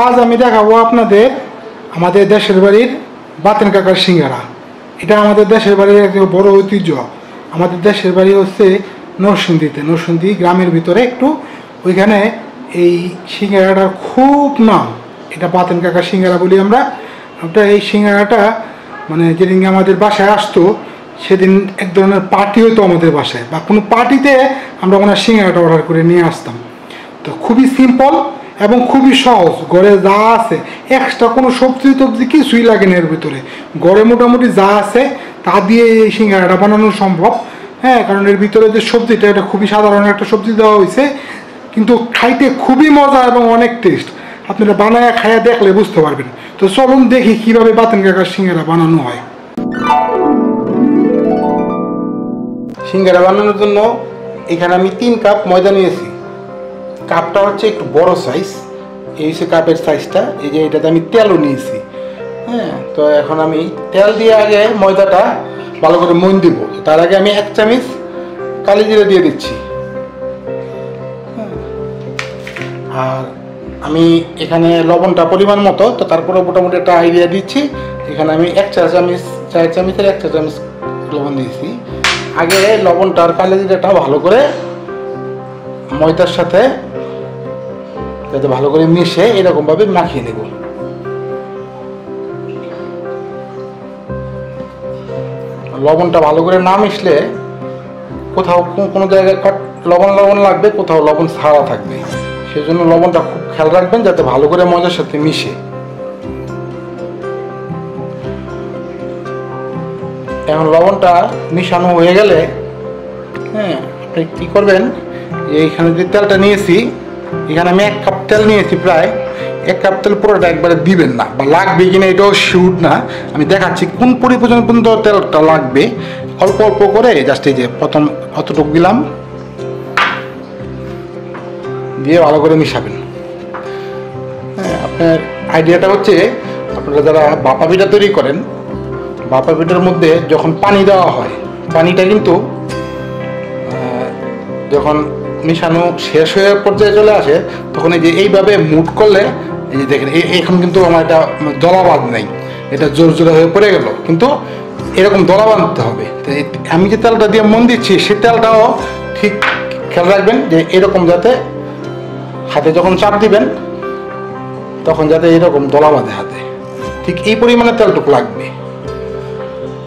আজ আমি দেখাবো আপনাদের আমাদের দেশের বাড়ির বাতেন কাকার সিঙ্গারা। এটা আমাদের দেশের বাড়ির একটা বড় ঐতিহ্য। আমাদের দেশের বাড়ি হচ্ছে নরসিংদীতে। নরসিংদী গ্রামের ভিতরে একটু ওইখানে এই সিঙ্গারাটার খুব নাম। এটা বাতেন কাকার সিঙ্গারা বলি আমরা। ওটা এই সিঙ্গারাটা মানে যেদিন আমাদের বাসায় আসতো, সেদিন এক ধরনের পার্টি হতো আমাদের বাসায়। বা কোনো পার্টিতে আমরা ওনার সিঙ্গারাটা অর্ডার করে নিয়ে আসতাম। তো খুবই সিম্পল এবং খুবই সহজ। ঘরে যা আছে এক্সট্রা কোনো সবজি টবজি কিছুই লাগে না এর ভিতরে। ঘরে মোটামুটি যা আছে, তা দিয়ে এই সিঙ্গারাটা বানানো সম্ভব। হ্যাঁ কারণ এর ভিতরে যে সবজিটা, এটা খুবই সাধারণ একটা সবজি দেওয়া হয়েছে কিন্তু খাইতে খুবই মজা এবং অনেক টেস্ট আপনারা বানায় খাইয়া দেখলে বুঝতে পারবেন। তো চলুন দেখি কীভাবে বাতেন কাকার সিঙ্গারা বানানো হয়। সিঙ্গারা বানানোর জন্য এখানে আমি তিন কাপ ময়দা নিয়েছি। কাপটা হচ্ছে একটু বড় সাইজ এই হচ্ছে কাপের সাইজটা এই যে এটাতে আমি তেলও নিয়েছি। হ্যাঁ তো এখন আমি তেল দিয়ে আগে ময়দাটা ভালো করে মন দিব। তার আগে আমি এক চামচ কালি জিরে দিয়ে দিচ্ছি। হ্যাঁ। আর আমি এখানে লবণটা পরিমাণ মতো, তো তারপরে মোটামুটি একটা আইডিয়া দিচ্ছি। এখানে আমি এক চা চামচ, চার চামচের এক চা চামচ লবণ দিয়েছি। আগে লবণটা আর কালি জিরাটা ভালো করে ময়দার সাথে যাতে ভালো করে মিশে এরকমভাবে মাখিয়ে নেব। লবণটা ভালো করে না মিশলে কোথাও কোনো জায়গায় লবণ লবণ লাগবে, কোথাও লবণ ছাড়া থাকবে। সেই জন্য লবণটা খুব খেয়াল রাখবেন যাতে ভালো করে মজার সাথে মিশে। এখন লবণটা মিশানো হয়ে গেলে হ্যাঁ আপনি কী করবেন এইখানে যে তেলটা নিয়েছি এখানে আমি এক কাপ তেল নিয়েছি প্রায়। এক কাপ তেল পুরোটা একবারে দিবেন না বা লাগবে কিনা এটাও শিউট না। আমি দেখাচ্ছি কোন পরিমাণ পর্যন্ত তেলটা লাগবে। অল্প অল্প করে জাস্ট এই যে প্রথম অতটুকু দিলাম। দিয়ে ভালো করে মিশাবেন। হ্যাঁ আপনার আইডিয়াটা হচ্ছে আপনারা যারা বাপা পিঠা তৈরি করেন, বাপা পিঠার মধ্যে যখন পানি দেওয়া হয়, পানিটা কিন্তু যখন মিশানো শেষ হয়ে পর্যায়ে চলে আসে, তখন এই যে এইভাবে মুট করলে, এই যে দেখেন এখন কিন্তু আমার এটা দলাবাদ নেই। এটা জোর জোরে হয়ে পড়ে গেল। কিন্তু এরকম দলা বাঁধতে হবে। আমি যে তেলটা দিয়ে মন দিচ্ছি, সে তেলটাও ঠিক খেয়াল রাখবেন যে এরকম যাতে হাতে যখন চাপ দিবেন, তখন যাতে এরকম দলা বাঁধে হাতে। ঠিক এই পরিমাণে তেলটুকু লাগবে।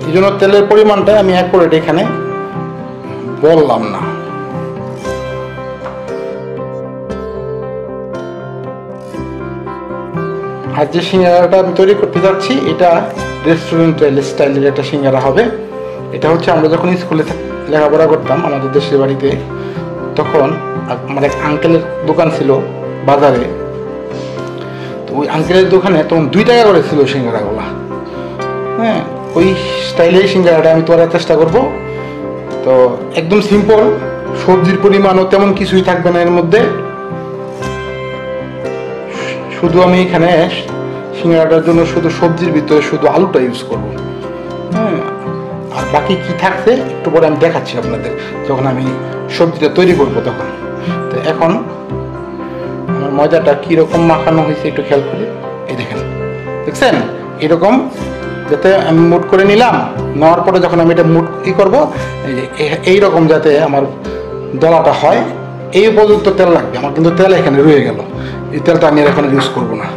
এই জন্য তেলের পরিমাণটা আমি এক করে এখানে বললাম না। আর যে সিঙ্গারাটা আমি তৈরি করতে যাচ্ছি। এটা রেস্টুরেন্ট স্টাইলের একটা সিঙ্গারা হবে। এটা হচ্ছে আমরা যখন স্কুলে লেখাপড়া করতাম আমাদের দেশের বাড়িতে, তখন আমার এক আঙ্কেলের দোকান ছিল বাজারে। তো ওই আঙ্কেলের দোকানে তখন দুই টাকা করে ছিল সিঙ্গারাগুলা। হ্যাঁ ওই স্টাইলের সিঙ্গারাটা আমি তোলার চেষ্টা করব। তো একদম সিম্পল সবজির পরিমাণও তেমন কিছুই থাকবে না এর মধ্যে। শুধু আমি এখানে সিঙ্গারাটার জন্য শুধু সবজির ভিতরে শুধু আলুটা ইউজ করব। হ্যাঁ আর বাকি কি থাকছে একটু পরে আমি দেখাচ্ছি আপনাদের, যখন আমি সবজিটা তৈরি করব তখন। তো এখন আমার ময়দাটা কীরকম মাখানো হয়েছে একটু খেয়াল করে। এই দেখেন, দেখছেন? এরকম যাতে আমি মুট করে নিলাম, নেওয়ার পরে যখন আমি এটা মুট ই করব, এই এইরকম যাতে আমার দলাটা হয়, এই পর্যন্ত তেল লাগবে। আমার কিন্তু তেল এখানে রয়ে গেল। এই তেলটা আমি এখন ইউজ করব না।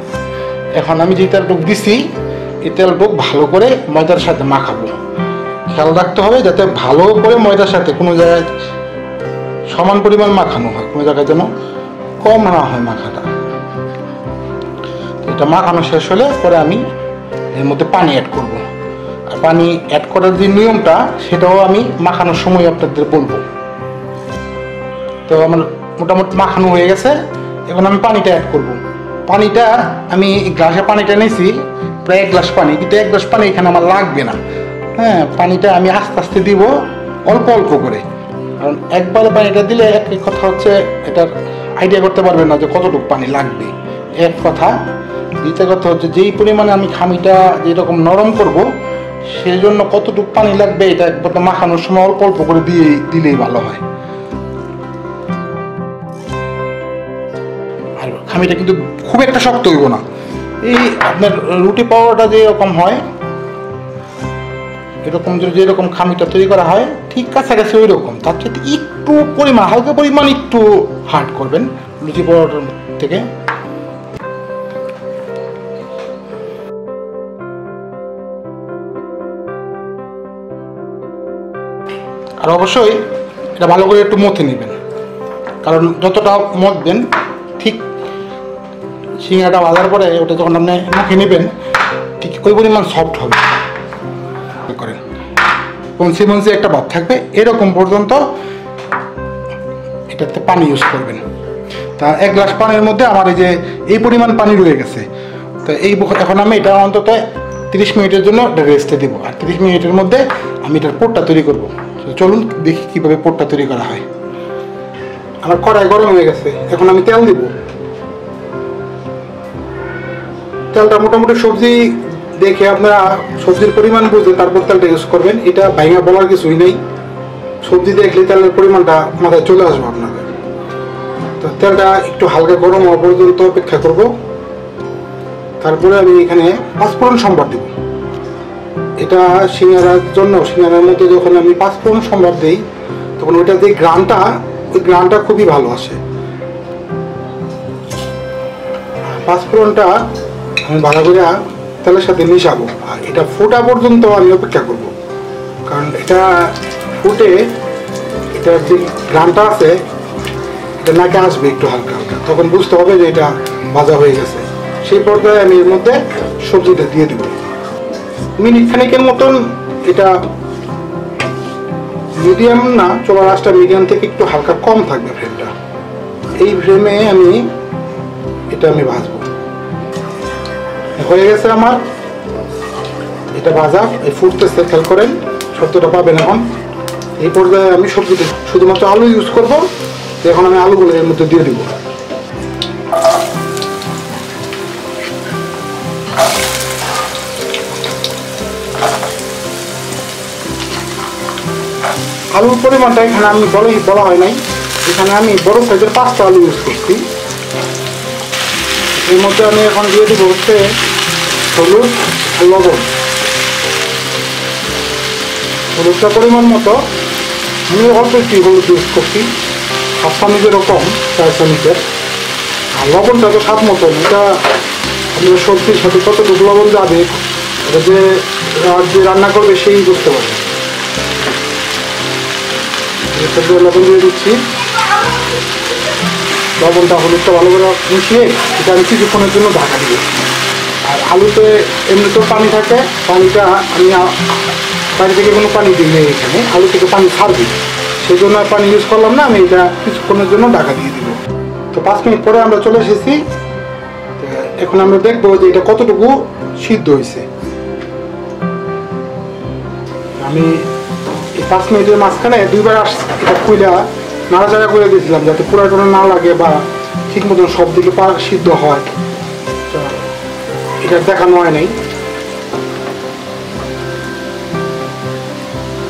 এখন আমি যে তেল তেলটুক দিছি এই তেল তেলটুক ভালো করে ময়দার সাথে মাখাবো। খেয়াল রাখতে হবে যাতে ভালো করে ময়দার সাথে কোনো জায়গায় সমান পরিমাণ মাখানো হয়, কোনো জায়গায় যেন কম না হয় মাখাটা। এটা মাখানো শেষ হলে পরে আমি এর মধ্যে পানি অ্যাড করব। আর পানি অ্যাড করার যে নিয়মটা, সেটাও আমি মাখানোর সময় আপনাদের বলব। তো আমার মোটামুটি মাখানো হয়ে গেছে। এখন আমি পানিটা অ্যাড করব। পানিটা আমি গ্লাসে পানিটা নিয়েছি প্রায় এক গ্লাস পানি। কিন্তু এক গ্লাস পানি এখানে আমার লাগবে না। হ্যাঁ পানিটা আমি আস্তে আস্তে দিব, অল্প অল্প করে। কারণ একবারে পানিটা দিলে এক কথা হচ্ছে, এটার আইডিয়া করতে পারবেন না যে কতটুকু পানি লাগবে। এক কথা। দ্বিতীয় কথা হচ্ছে, যেই পরিমাণে আমি খামিটা যেরকম নরম করব, সেই জন্য কতটুকু পানি লাগবে, এটা একবার মাখানোর সময় অল্প অল্প করে দিয়ে দিলেই ভালো হয়। আর খামিটা কিন্তু খুব একটা শক্ত হইব না। এই আপনার রুটি পাওয়াটা যেরকম হয়, এরকম যদি যেরকম খামিটা তৈরি করা হয়, ঠিক কাছাকাছি ওই রকম তার সাথে একটু পরিমাণ, হালকা পরিমাণ একটু হার্ড করবেন লুচি পাউডার থেকে। আর অবশ্যই এটা ভালো করে একটু মথে নেবেন। কারণ যতটা মথবেন, ঠিক সিঙ্গাটা বাজার পরে ওটা যখন আপনি মুখে নেবেন, ঠিক ওই পরিমাণ সফট হবে। করেন। পঞ্চি মঞ্চি একটা ভাব থাকবে, এরকম পর্যন্ত এটাতে পানি ইউজ করবেন। তা এক গ্লাস পানির মধ্যে আমার এই যে, এই পরিমাণ পানি রয়ে গেছে। তো এই এখন আমি এটা অন্তত তিরিশ মিনিটের জন্য রেস্টে দেবো। আর তিরিশ মিনিটের মধ্যে আমি এটার পোটটা তৈরি করব। চলুন দেখি কীভাবে পোটটা তৈরি করা হয়। আমার কড়াই গরম হয়ে গেছে। এখন আমি তেল দিব। তেলটা মোটামুটি সবজি দেখে আপনারা সবজির পরিমাণ বুঝে তারপর তেলটা ইউজ করবেন। এটা ভাইঙা বলার কিছুই নেই। সবজি দেখলে তেলের পরিমাণটা মাথায় চলে আসবে আপনাদের। তো তেলটা একটু হালকা গরম হওয়া পর্যন্ত অপেক্ষা করব। তারপরে আমি এখানে পাঁচফোড়ন সম্বার দেব। এটা সিঙ্গারার জন্য, সিঙ্গারার মধ্যে যখন আমি পাঁচফোড়ন সম্বার দিই, তখন ওইটা যে গ্রানটা, ওই গ্রানটা খুবই ভালো আসে। পাঁচফোড়নটা আমি ভালো করে তেলের সাথে মিশাবো। আর এটা ফোটা পর্যন্ত আমি অপেক্ষা করব। কারণ এটা ফুটে, এটা যে গ্রানটা আছে, এটা নাকে আসবে একটু হালকা হালকা। তখন বুঝতে হবে যে এটা ভাজা হয়ে গেছে। সেই পর্যায়ে আমি এর মধ্যে সবজিটা দিয়ে দেবো। মিনিট খানিকের মতন এটা মিডিয়াম না, চোলা রাসটা মিডিয়াম থেকে একটু হালকা কম থাকবে ফ্রেমটা এই ফ্রেমে আমি, এটা আমি ভাজবো। হয়ে গেছে আমার। এটা ভাজা, এই ফুটতেছে, খেয়াল করেন সত্যটা পাবেন এখন। এই পর্যায়ে আমি সবজিতে শুধুমাত্র আলু ইউজ করব এখন আমি আলুগুলো এর মধ্যে দিয়ে দিব। আলুর পরিমাণটা এখানে আমি বলে বলা হয় নাই। এখানে আমি বড় সাইজের পাঁচটা আলু ইউজ করছি। এর মধ্যে আমি এখন দিয়ে দিব হচ্ছে হলুদ আর লবণ। হলুদটা পরিমাণ মতো। আমি অল্প একটু হলুদ ইউজ করছি। হাফ চামচের কম চার চামচের আর লবণটা তো স্বাদ মতন এটা আপনার সবজির সাথে কতটুকু লবণ যাবে যে যে রান্না করবে সেই এরপর দিয়ে লবণ দিয়ে দিচ্ছি। লবণটা হলুদটা ভালো করে মিশিয়ে, এটা আমি কিছুক্ষণের জন্য ঢাকা দিব আর আলুতে এমনিতেও পানি থাকে, পানিটা আমি বাইরে থেকে কোনো পানি দিই নেই এখানে, আলু থেকে পানি ছাড়বি সেই জন্য পানি ইউজ করলাম না, আমি এটা কিছুক্ষণের জন্য ঢাকা দিয়ে দিব। তো পাঁচ মিনিট পরে আমরা চলে এসেছি। এখন আমরা দেখব যে এটা কতটুকু সিদ্ধ হয়েছে। আমি এই পাঁচ মিনিটের মাঝখানে দুইবার এটা খুইলা নাড়াচাড়া করে দিয়েছিলাম যাতে পুরাটনা না লাগে বা ঠিক মতন সব দিকে সিদ্ধ হয়। এটা দেখানো হয় নাই।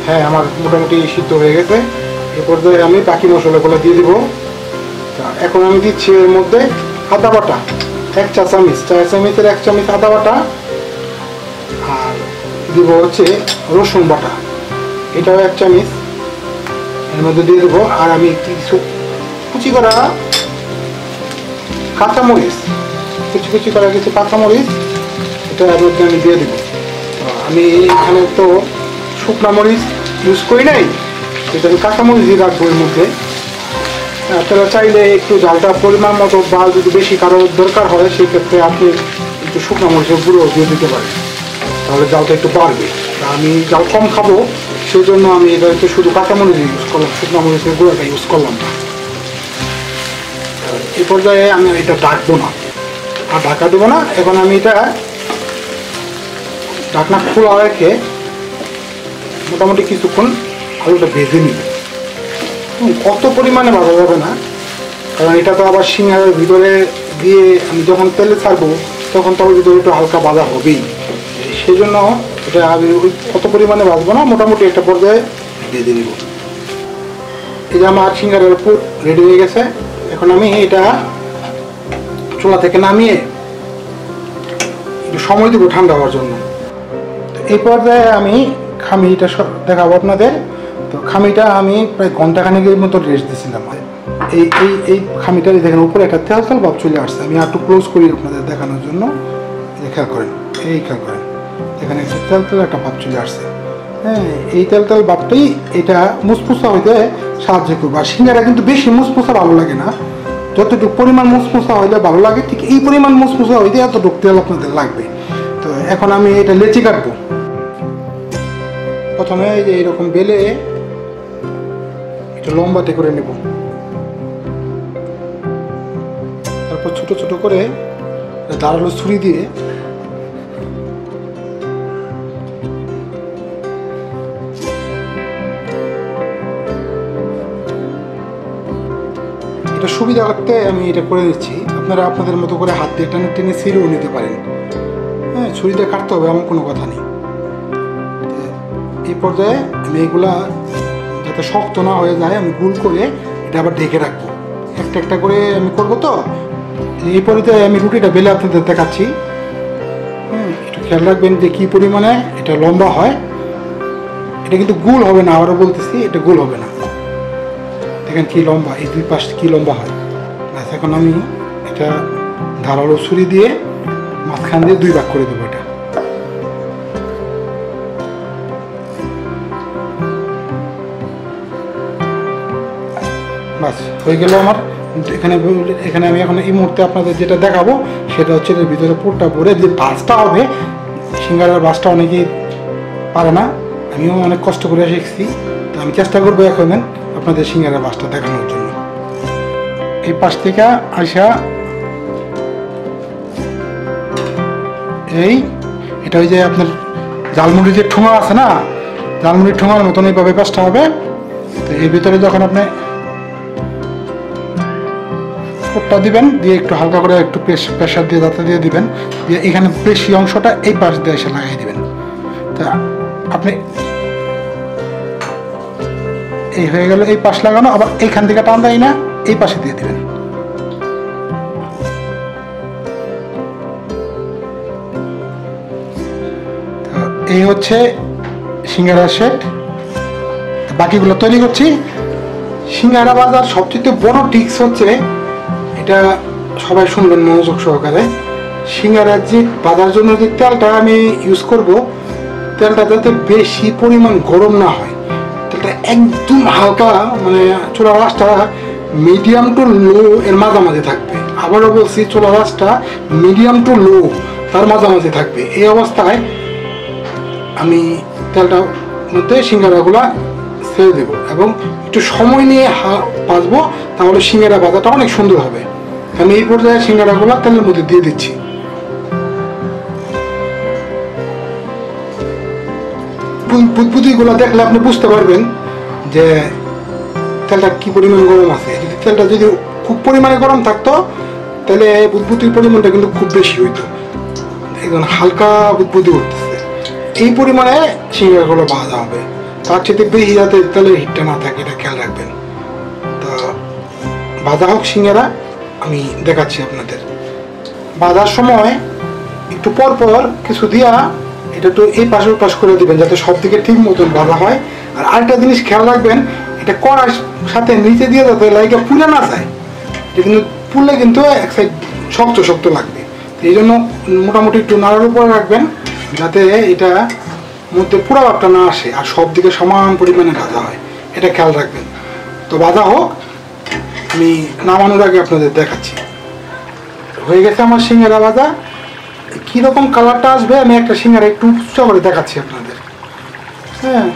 হ্যাঁ আমার মোটামুটি সিদ্ধ হয়ে গেছে। এ পর্যায়ে আমি বাকি মশলাগুলো দিয়ে দিব। এখন আমি দিচ্ছি এর মধ্যে আদা বাটা, এক চা চামচ। চা চামচের এক চামচ আদা বাটা, আর দিব হচ্ছে রসুন বাটা। এটাও এক চামচ। এর মধ্যে দিয়ে দেবো, আর আমি কিছু কুচি করা কাঁচামরিচ। কুচি কুচি করা কিছু কাঁচামরিচ এটা মধ্যে আমি দিয়ে দেবো। আমি এখানে তো শুকনা মরিচ ইউজ করি নাই, এটা আমি কাঁচামরিচই রাখব এর মধ্যে। আপনারা চাইলে একটু ঝালটা পরিমাণ মতো বা যদি বেশি কারোর দরকার হয় সেই ক্ষেত্রে আপনি একটু শুকনো মরিচের গুঁড়ো দিয়ে দিতে পারেন। তাহলে জালটা একটু বাড়বে। আমি জাল কম খাব সেই জন্য আমি এটা একটু শুধু কাঁচামরিচ ইউজ করলাম, শুকনো মরিচের গুঁড়োটা ইউজ করলাম না। এই পর্যায়ে আমি এটা ডাকবো না। আর ঢাকা দেবো না। এখন আমি এটা ঢাকনা খোলা রেখে মোটামুটি কিছুক্ষণ আলুটা ভেজে হুম, কত পরিমাণে ভাজা যাবে না কারণ এটা তো আবার সিঙ্গারের ভিতরে দিয়ে আমি যখন তেলে ছাড়বো তখন তো ভিতরে একটু হালকা বাজা হবেই। সেই জন্য এটা আমি কত পরিমাণে ভাজবো না মোটামুটি একটা পর্যায়ে ভেজে নিব। এই যে আমার সিঙ্গারের পুর রেডি হয়ে গেছে। এখন আমি এটা চুলা থেকে নামিয়ে একটু সময় দেবো ঠান্ডা হওয়ার জন্য। এই পর্যায়ে আমি খামিটা দেখাবো আপনাদের। তো খামিটা আমি প্রায় ঘন্টাখানেকের মতো রেস্ট দিয়েছিলাম। এই এই এই খামিটা দেখেন উপরে একটা তেল তেল ভাব চলে আসছে। আমি একটু ক্লোজ করি আপনাদের দেখানোর জন্য। খেয়াল করেন, এই খেয়াল করেন। এখানে একটা তেল তেল একটা ভাব চলে আসছে। হ্যাঁ এই তেল তেল ভাবটাই এটা মুসমুসা হইতে সাহায্য করবে। আর সিঙ্গারা কিন্তু বেশি মুসমুসা ভালো লাগে না। যতটুকু পরিমাণ মুসমুসা হইলে ভালো লাগে, ঠিক এই পরিমাণ মুসমুসা হইতে এতটুকু তেল আপনাদের লাগবে। তো এখন আমি এটা লেচি কাটবো। প্রথমে এই যে এইরকম বেলে একটু লম্বাতে করে নেব। তারপর ছোট ছোট করে দাঁড়াল ছুরি দিয়ে এটা সুবিধা করতে আমি এটা করে দিচ্ছি। আপনারা আপনাদের মতো করে হাত দিয়ে টেনে টেনে ছিঁড়েও নিতে পারেন। হ্যাঁ ছুরিতে কাটতে হবে, এমন কোনো কথা নেই। এই পর্যায়ে আমি এগুলা যাতে শক্ত না হয়ে যায়, আমি গুল করে এটা আবার ঢেকে রাখব। একটা একটা করে আমি করব তো। এই পর্যায়ে আমি রুটিটা বেলে আপনাদের দেখাচ্ছি। একটু খেয়াল রাখবেন যে কী পরিমাণে এটা লম্বা হয়। এটা কিন্তু গুল হবে না, আবারও বলতেছি, এটা গুল হবে না। দেখেন কি লম্বা? এই দুই পাশ কি লম্বা হয়? ব্যাস এখন আমি এটা ধারালো ছুরি দিয়ে মাঝখান দিয়ে দুই ভাগ করে দেবো এটা। বাস, হয়ে গেল আমার। এখানে এখানে আমি এখন এই মুহূর্তে আপনাদের যেটা দেখাবো, সেটা হচ্ছে এর ভিতরে পুরটা ভরে যে বাসটা হবে, সিঙ্গারার বাসটা অনেকেই পারে না। আমিও অনেক কষ্ট করে শিখছি তো আমি চেষ্টা করব এখন আপনাদের সিঙ্গারা বাসটা দেখানোর জন্য। এই পাশ থেকে আসা এই, এটা ওই যে আপনার জালমুড়ির যে ঠোঙা আছে না জালমুড়ির ঠোঙার মতন এইভাবে পাশটা হবে। তো এর ভিতরে যখন আপনি কোটটা দিবেন, দিয়ে একটু হালকা করে একটু প্রেশার দিয়ে যাতে দিয়ে দিবেন। দিয়ে এখানে বেশি অংশটা এই পাশ দিয়ে এসে লাগাই দিবেন। তা আপনি এই হয়ে গেল, এই পাশ লাগানো, আবার এইখান থেকে টান দেয় না, এই পাশে দিয়ে দিবেন। এই হচ্ছে সিঙ্গারা সেট। বাকিগুলো তৈরি করছি। সিঙ্গারা বাজার সবচেয়ে বড় টিক্স হচ্ছে, এটা সবাই শুনবেন মনোযোগ সহকারে। সিঙ্গারার যে বাজার জন্য যে তেলটা আমি ইউজ করব, তেলটা যাতে বেশি পরিমাণ গরম না হয়। একদম হালকা মানে চোলা রাসটা মিডিয়াম টু লো এর মাঝামাঝি থাকবে। আবারও বলছি, চোলা রাসটা মিডিয়াম টু লো তার মাঝামাঝি থাকবে। এই অবস্থায় আমি তেলটার মধ্যে সিঙ্গারাগুলা ছেড়ে দেবো এবং একটু সময় নিয়ে ভাজবো, তাহলে সিঙ্গারা ভাজাটা অনেক সুন্দর হবে। আমি এই পর্যায়ে সিঙ্গারাগুলো তেলের মধ্যে দিয়ে দিচ্ছি। বুদ্ধবুদ্ধিগুলো দেখলে আপনি বুঝতে পারবেন যে তেলটা কি পরিমাণ গরম আছে? যদি তেলটা যদি খুব পরিমাণে গরম থাকতো, তাহলে বুদ্ধবুদ্ধির পরিমাণটা কিন্তু খুব বেশি হইতো। একদম হালকা বুদ্ধবুদ্ধি করতেছে এই পরিমাণে সিঙ্গারাগুলো ভাজা হবে। তার চেয়ে বেশি যাতে তেলের হিটটা না থাকে, এটা খেয়াল রাখবেন। তো ভাজা হোক সিঙ্গারা, আমি দেখাচ্ছি আপনাদের। ভাজার সময় একটু পর পর কিছু দিয়া এটা একটু এই পাশে পাশ করে দিবেন, যাতে সব দিকে ঠিক মতন ভাজা হয়। আর আরেকটা জিনিস খেয়াল রাখবেন, এটা কড়ার সাথে নিচে দিয়ে যাতে লাইকা পুড়ে না যায়, এটা কিন্তু পুড়লে কিন্তু এক সাইড শক্ত শক্ত লাগবে। এই জন্য মোটামুটি একটু নাড়ার উপরে রাখবেন, যাতে এটা মধ্যে পুরো ভাবটা না আসে আর সব দিকে সমান পরিমাণে ভাজা হয়। এটা খেয়াল রাখবেন। তো ভাজা হোক, আমি নামানোর আগে আপনাদের দেখাচ্ছি। হয়ে গেছে আমার সিঙ্গারা ভাজা। কীরকম কালারটা আসবে, আমি একটা সিঙ্গারা একটু উচ্চ করে দেখাচ্ছি আপনাদের। হ্যাঁ।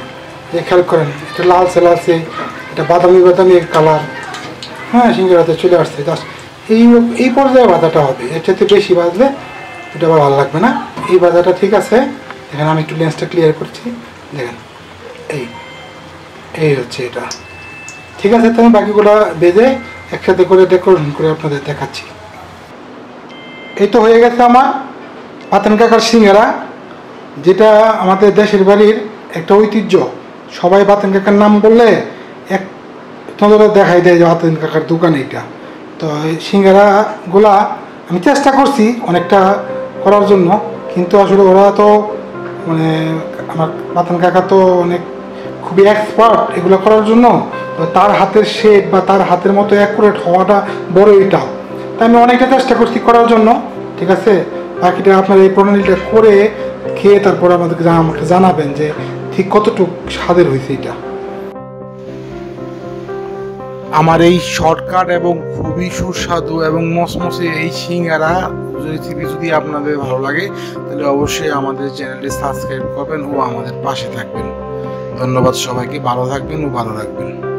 এই খেয়াল করেন এটা লাল সেল আছে এটা বাদামি বাদামি কালার। হ্যাঁ সিঙ্গারাতে চলে আসছে, জাস্ট এই এই পর্যায়ে ভাজাটা হবে। এর চাইতে বেশি বাজলে এটা আবার ভালো লাগবে না। এই ভাজাটা ঠিক আছে, এখানে আমি একটু লেন্সটা ক্লিয়ার করছি। দেখেন, এই এই হচ্ছে এটা। ঠিক আছে তো আমি বাকিগুলো বেজে একসাথে করে ডেকোরেশন করে আপনাদের দেখাচ্ছি। এই তো হয়ে গেছে আমার পাতান কাকার সিঙ্গারা, যেটা আমাদের দেশের বাড়ির একটা ঐতিহ্য। সবাই বাতেন কাকার নাম বললে এক নজরে দেখাই দেয় যে বাতেন কাকার দোকান এইটা। তো সিঙ্গারাগুলা আমি চেষ্টা করছি অনেকটা করার জন্য, কিন্তু আসলে ওরা তো মানে আমার বাতান কাকা তো অনেক খুবই এক্সপার্ট এগুলো করার জন্য তার হাতের শেপ বা তার হাতের মতো অ্যাকুরেট হওয়াটা বড় এটা। তাই আমি অনেকটা চেষ্টা করছি করার জন্য, ঠিক আছে? বাকিটা আপনার এই প্রণালীটা করে খেয়ে তারপর আমাদেরকে আমাকে জানাবেন যে ঠিক কতটুক স্বাদের হয়েছে এটা? আমার এই শর্টকাট এবং খুবই সুস্বাদু এবং মসমসে এই সিঙ্গারা রেসিপি যদি আপনাদের ভালো লাগে, তাহলে অবশ্যই আমাদের চ্যানেলটি সাবস্ক্রাইব করবেন ও আমাদের পাশে থাকবেন। ধন্যবাদ সবাইকে, ভালো থাকবেন ও ভালো রাখবেন